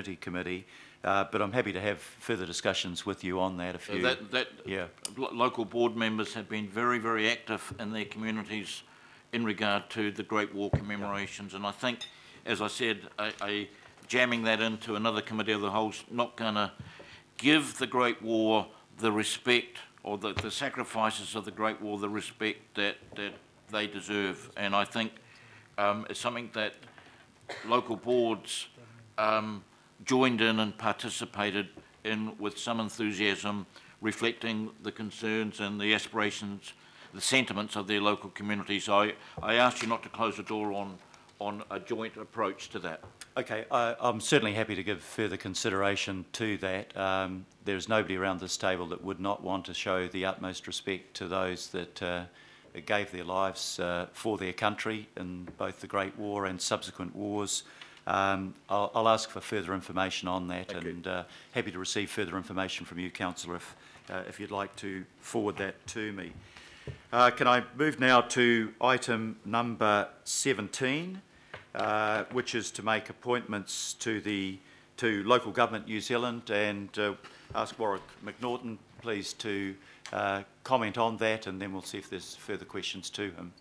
Community Committee, uh, but I'm happy to have further discussions with you on that if So you... that, that, Yeah, lo- local board members have been very, very active in their communities in regard to the Great War commemorations, and I think, as I said, jamming that into another committee of the whole's not gonna give the Great War the respect, or the, the sacrifices of the Great War, the respect that, that they deserve, and I think, um, it's something that local boards, um, joined in and participated in with some enthusiasm, reflecting the concerns and the aspirations, the sentiments of their local communities. I, I ask you not to close the door on, on a joint approach to that. okay, I, I'm certainly happy to give further consideration to that. Um, there's nobody around this table that would not want to show the utmost respect to those that uh, gave their lives uh, for their country in both the Great War and subsequent wars. Um, I'll, I'll ask for further information on that Thank and uh, happy to receive further information from you, Councillor, if, uh, if you'd like to forward that to me. Uh, can I move now to item number 17, uh, which is to make appointments to the to Local Government New Zealand and uh, ask Warwick McNaughton, please, to uh, comment on that and then we'll see if there's further questions to him.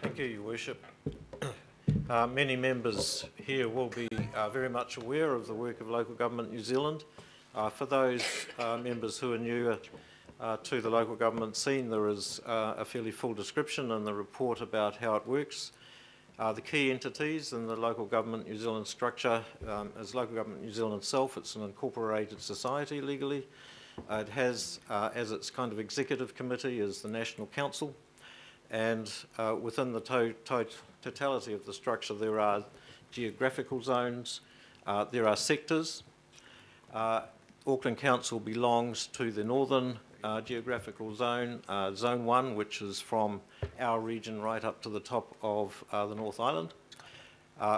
Thank you, Your Worship. Uh, many members here will be uh, very much aware of the work of Local Government New Zealand. Uh, for those uh, members who are new uh, to the local government scene, there is uh, a fairly full description in the report about how it works. The key entities in the Local Government New Zealand structure um, is Local Government New Zealand itself. It's an incorporated society legally. It has, as its kind of executive committee, is the National Council, and uh, within the to to totality of the structure there are geographical zones, uh, there are sectors. Uh, Auckland Council belongs to the northern uh, geographical zone, uh, Zone 1, which is from our region right up to the top of the North Island.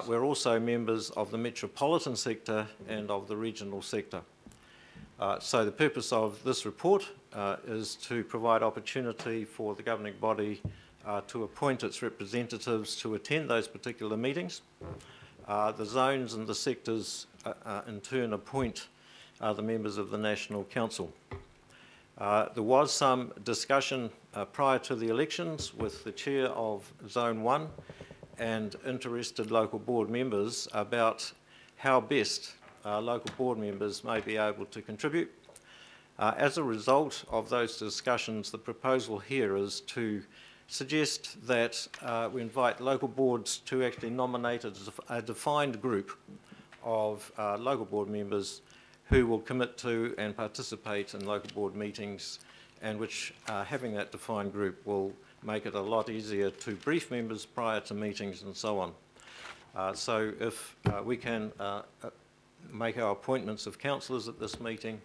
We're also members of the metropolitan sector and of the regional sector. Uh, so the purpose of this report uh, is to provide opportunity for the governing body uh, to appoint its representatives to attend those particular meetings. Uh, the zones and the sectors uh, uh, in turn appoint the members of the National Council. There was some discussion prior to the elections with the chair of Zone 1 and interested local board members about how best uh, local board members may be able to contribute. Uh, as a result of those discussions, the proposal here is to suggest that uh, we invite local boards to actually nominate a, def- a defined group of uh, local board members who will commit to and participate in local board meetings and which uh, having that defined group will make it a lot easier to brief members prior to meetings and so on. Uh, so if uh, we can uh, make our appointments of councillors at this meeting,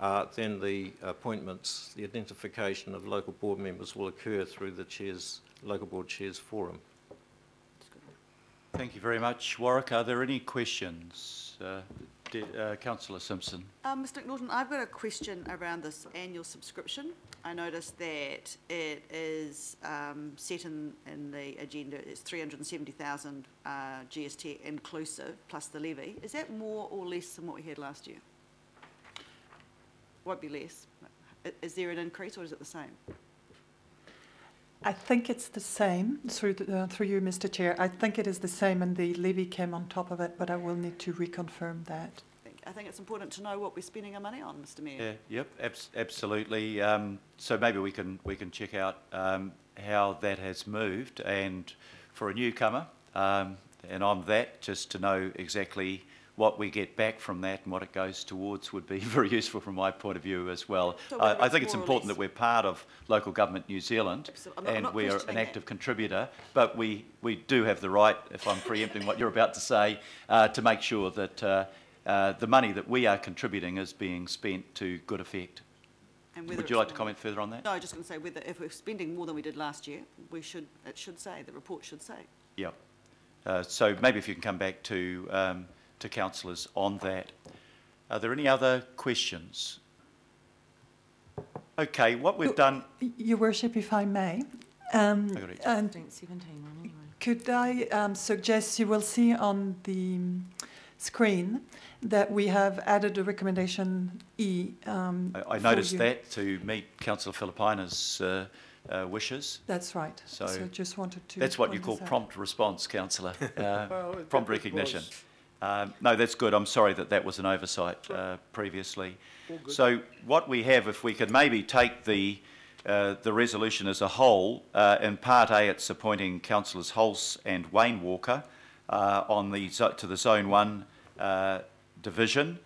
uh, then the appointments, the identification of local board members will occur through the chairs, local board chairs forum. Thank you very much, Warwick. Are there any questions? Uh, uh, Councillor Simpson. Um, Mr Norton, I've got a question around this annual subscription. I noticed that it is um, set in, in the agenda, it's 370,000 uh, GST inclusive plus the levy. Is that more or less than what we had last year? Won't be less. Is there an increase or is it the same? I think it's the same, through, the, uh, through you, Mr Chair. I think it is the same and the levy came on top of it, but I will need to reconfirm that. I think, I think it's important to know what we're spending our money on, Mr Mayor. Yeah, yep, abs- absolutely. Um, so maybe we can we can check out um, how that has moved, and for a newcomer, um, and I'm that just to know exactly what we get back from that and what it goes towards would be very useful from my point of view as well. So I, I think it's important that we're part of local government New Zealand, not- and we are an active contributor. But we we do have the right, if I'm preempting what you're about to say, uh, to make sure that. Uh, uh, the money that we are contributing is being spent to good effect. And Would you like to comment further on that? No, I was just going to say whether if we're spending more than we did last year, we should, it should say, the report should say. Yeah. Uh, so maybe if you can come back to, um, to councillors on that. Are there any other questions? Okay, what we've done, Your Worship, if I may, um, I and 17 anyway. could I um, suggest you will see on the screen that we have added a recommendation E. um, I, I noticed you. that to meet councillor Filipaina's uh, uh, wishes. That's right. So So just wanted to. That's what you call this out. prompt response, councillor. Uh, Well, prompt recognition. was- Um, no, that's good. I'm sorry that that was an oversight uh, previously. So what we have, if we could maybe take the uh, the resolution as a whole, uh, in Part A, it's appointing councillors Hulse and Wayne Walker uh, on the to the Zone One uh, division,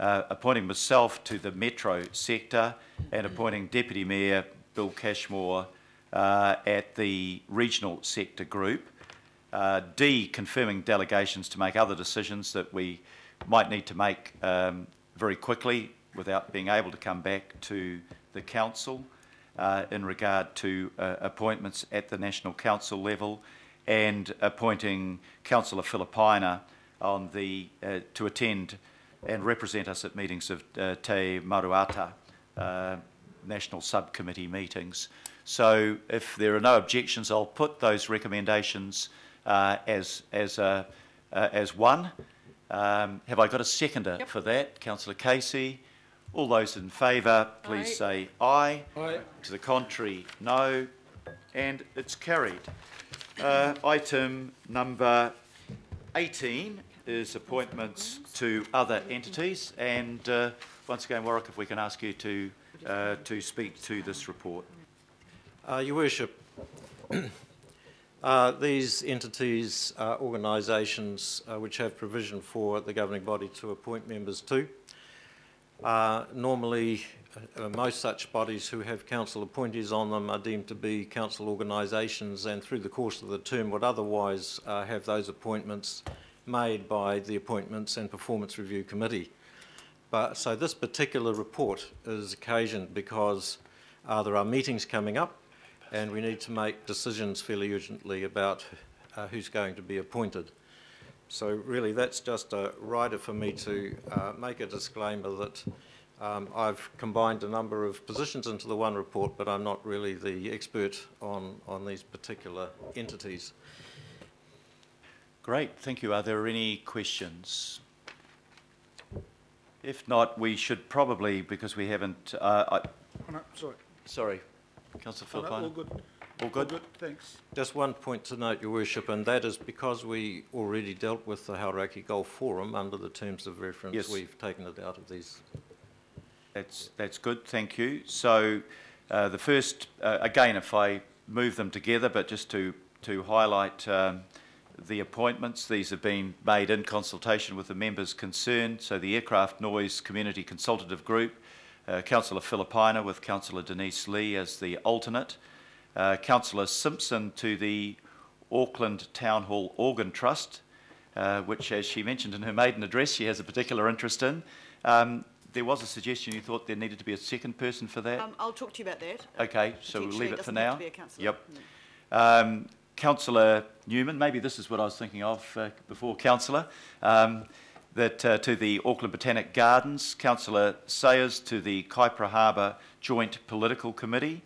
uh, appointing myself to the Metro sector, and appointing Deputy Mayor Bill Cashmore uh, at the regional sector group. Uh, D, confirming delegations to make other decisions that we might need to make um, very quickly without being able to come back to the council uh, in regard to uh, appointments at the National Council level and appointing Councillor Filipaina on the, uh, to attend and represent us at meetings of uh, Te Maruata uh, National Subcommittee meetings. So if there are no objections, I'll put those recommendations as, as, a, uh, as one. Um, have I got a seconder for that? Councillor Casey. All those in favour, please say aye. Aye. To the contrary, no. And it's carried. Uh, item number 18 is appointments to other entities. And uh, once again, Warwick, if we can ask you to, uh, to speak to this report. Uh, Your Worship, uh, these entities organisations uh, which have provision for the governing body to appoint members to. Uh, normally, uh, most such bodies who have council appointees on them are deemed to be council organisations and through the course of the term would otherwise uh, have those appointments made by the Appointments and Performance Review Committee. But, so this particular report is occasioned because uh, there are meetings coming up and we need to make decisions fairly urgently about uh, who's going to be appointed. So really, that's just a rider for me to uh, make a disclaimer that um, I've combined a number of positions into the one report, but I'm not really the expert on, on these particular entities. Great, thank you. Are there any questions? If not, we should probably, because we haven't, uh, I, Oh, no, sorry. sorry, Councillor Oh, no, All good. All All good? good, thanks. Just one point to note, Your Worship, and that is because we already dealt with the Hauraki Gulf Forum under the terms of reference, Yes. we've taken it out of these That's, that's good, thank you. So uh, the first, uh, again, if I move them together, but just to, to highlight um, the appointments, these have been made in consultation with the members concerned. So the Aircraft Noise Community Consultative Group, uh, Councillor Filipaina with Councillor Denise Lee as the alternate, uh, Councillor Simpson to the Auckland Town Hall Organ Trust, uh, which, as she mentioned in her maiden address, she has a particular interest in. Um, there was a suggestion you thought there needed to be a second person for that. Um, I'll talk to you about that. okay, so we'll leave it for now. to be a councillor. Yep. Mm. Um, Councillor Newman, maybe this is what I was thinking of uh, before, Councillor. That uh, to the Auckland Botanic Gardens, Councillor Sayers to the Kaipara Harbour Joint Political Committee,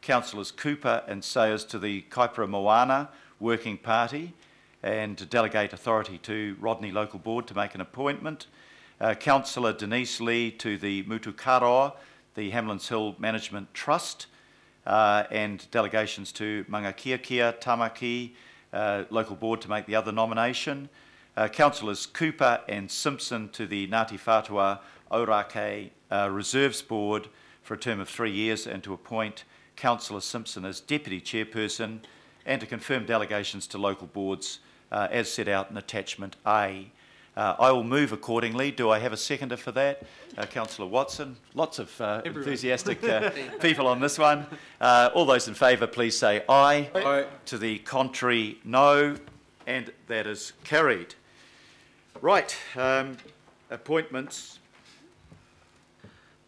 Councillors Cooper and Sayers to the Kaipara Moana Working Party, and to delegate authority to Rodney Local Board to make an appointment. Uh, Councillor Denise Lee to the Mutukaroa, the Hamlin's Hill Management Trust, uh, and delegations to Maungakiekie, Tamaki, uh, local board to make the other nomination. Uh, Councillors Cooper and Simpson to the Ngāti Whātua Ōrākei uh, Reserves Board for a term of three years and to appoint Councillor Simpson as Deputy Chairperson and to confirm delegations to local boards uh, as set out in Attachment A. Uh, I will move accordingly. Do I have a seconder for that? Uh, Councillor Watson. Lots of uh, enthusiastic uh, people on this one. Uh, all those in favour, please say aye. Aye. To the contrary, no. And that is carried. Right, um, appointments.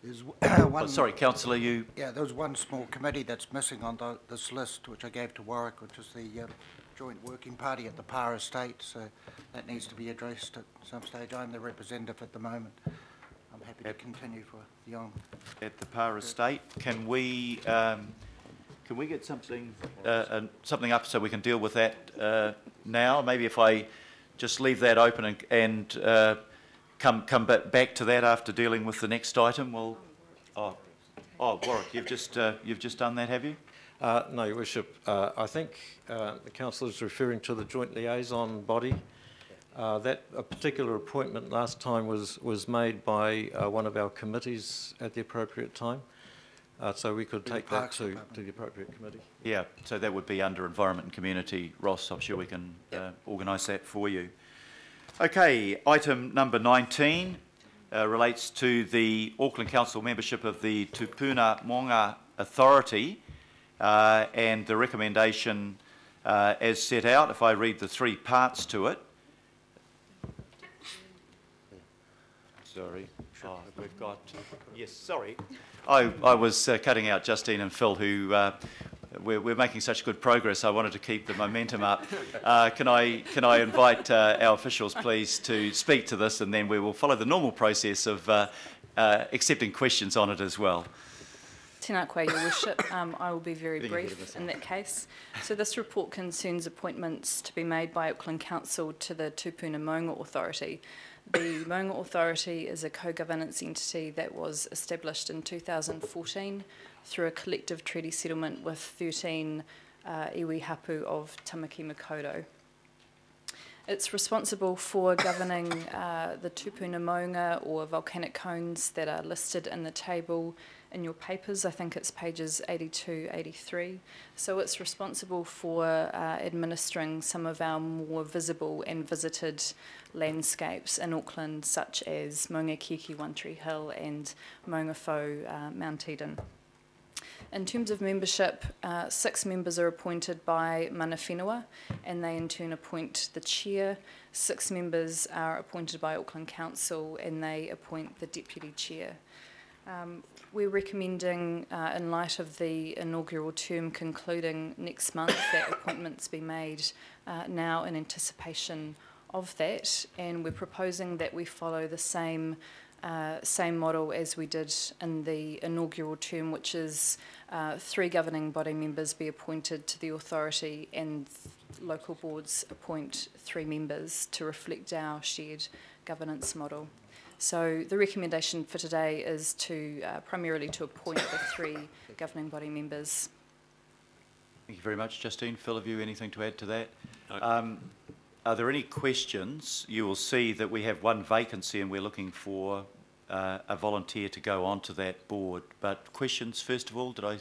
There's Oh, one, sorry, Councillor, you. yeah, there was one small committee that's missing on the, this list, which I gave to Warwick, which is the um, Joint Working Party at the Par Estate, so that needs to be addressed at some stage. I'm the representative at the moment. I'm happy to continue for the on. at the Par Estate. Can we, um, can we get something, uh, uh, something up so we can deal with that uh, now? Maybe if I just leave that open and, and uh, come, come ba- back to that after dealing with the next item? Well, oh, oh, Warwick, you've just, uh, you've just done that, have you? Uh, no, Your Worship, uh, I think uh, the councillor is referring to the joint liaison body. Uh, that a particular appointment last time was, was made by one of our committees at the appropriate time. Uh, so we could take that to, Department. to the appropriate committee. Yeah, so that would be under Environment and Community. Ross, I'm sure we can uh, organise that for you. Okay, item number 19 uh, relates to the Auckland Council membership of the Tupuna Maunga Authority uh, and the recommendation uh, as set out, if I read the three parts to it. Sorry. Oh, we've got, yes, sorry. I, I was uh, cutting out Justine and Phil, who uh, we're, we're making such good progress. I wanted to keep the momentum up. Uh, can I can I invite uh, our officials, please, to speak to this, and then we will follow the normal process of uh, uh, accepting questions on it as well. Tēnā koe, Your Worship. Um, I will be very brief in that case. So this report concerns appointments to be made by Auckland Council to the Tupuna Maunga Authority. The Maunga Authority is a co-governance entity that was established in 2014 through a collective treaty settlement with 13 uh, iwi hapu of Tamaki Makaurau. It's responsible for governing uh, the tupuna maunga or volcanic cones that are listed in the table in your papers. I think it's pages 82, 83. So it's responsible for uh, administering some of our more visible and visited landscapes in Auckland, such as Maungakiekie, One Tree Hill, and Maungawhau, uh, Mount Eden. In terms of membership, uh, six members are appointed by Mana Whenua, and they in turn appoint the chair. Six members are appointed by Auckland Council, and they appoint the deputy chair. Um, we're recommending, uh, in light of the inaugural term concluding next month, that appointments be made uh, now in anticipation of that, and we're proposing that we follow the same uh, same model as we did in the inaugural term, which is uh, three governing body members be appointed to the authority and local boards appoint three members to reflect our shared governance model. So the recommendation for today is to uh, primarily to appoint the three governing body members. Thank you very much, Justine. Phil, have you anything to add to that? Um, are there any questions? You will see that we have one vacancy and we're looking for uh, a volunteer to go onto that board. But questions, first of all, did I,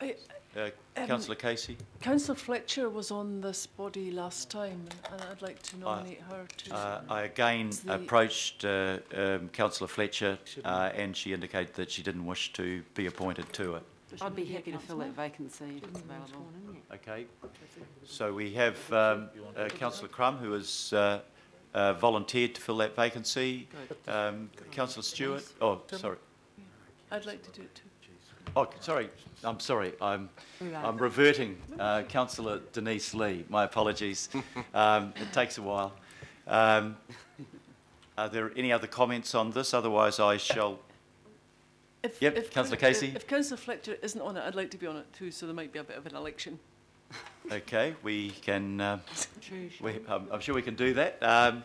I- uh, um, Councillor Casey? Councillor Fletcher was on this body last time, and I'd like to nominate her to. Uh, I again approached uh, um, Councillor Fletcher uh, and she indicated that she didn't wish to be appointed to it. I'd be happy to fill that vacancy if it's available. Okay, so we have um, uh, councillor Krum who has uh, uh, volunteered to fill that vacancy. Um, councillor Stewart, oh, sorry. I'd like to do it too. Oh, sorry, I'm sorry, I'm, I'm reverting, uh, councillor Denise Lee, my apologies. Um, It takes a while. Um, Are there any other comments on this? Otherwise, I shall, If, Yep, if councillor Casey. If, if Councillor Fletcher isn't on it, I'd like to be on it too, so there might be a bit of an election. okay, we can, uh, we, I'm I'm sure we can do that. Um,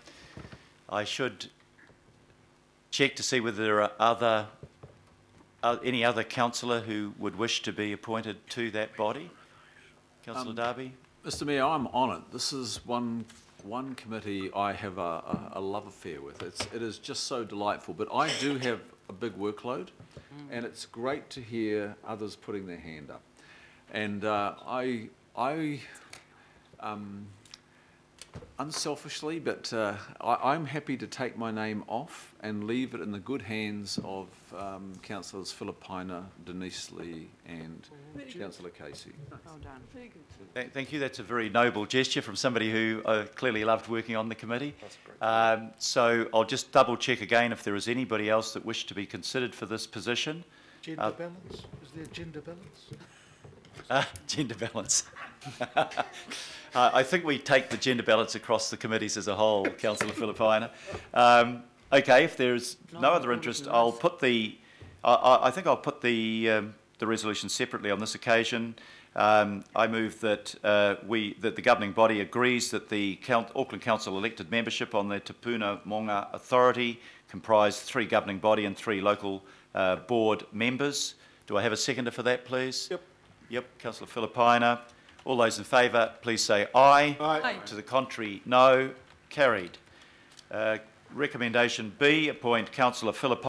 I should check to see whether there are other, uh, any other councillor who would wish to be appointed to that body? Councillor Um, Darby? Mr Mayor, I'm on it. This is one, one committee I have a, a, a love affair with. It's, it is just so delightful, but I do have a big workload, and it's great to hear others putting their hand up. And uh, I, I, um, unselfishly, but uh, I, I'm happy to take my name off and leave it in the good hands of um, councillors Filipaina, Denise Lee, and councillor Casey. Well done. Very good. Thank you. That's a very noble gesture from somebody who uh, clearly loved working on the committee. Um, so I'll just double check again if there is anybody else that wished to be considered for this position. Gender Uh, balance? Is there gender balance? Uh, gender balance. uh, I think we take the gender balance across the committees as a whole, Councillor Filipaina. Um, okay, if there's no other interest, I'll put the. I I, I think I'll put the um, the resolution separately on this occasion. Um, I move that uh, we that the governing body agrees that the Count, Auckland Council elected membership on the Tupuna Maunga Authority comprise three governing body and three local uh, board members. Do I have a seconder for that, please? Yep. Yep, Councillor Filipaina. All those in favour, please say aye. Aye. To the contrary, no. Carried. Uh, recommendation B, appoint Councillor Philippine